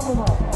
problem of.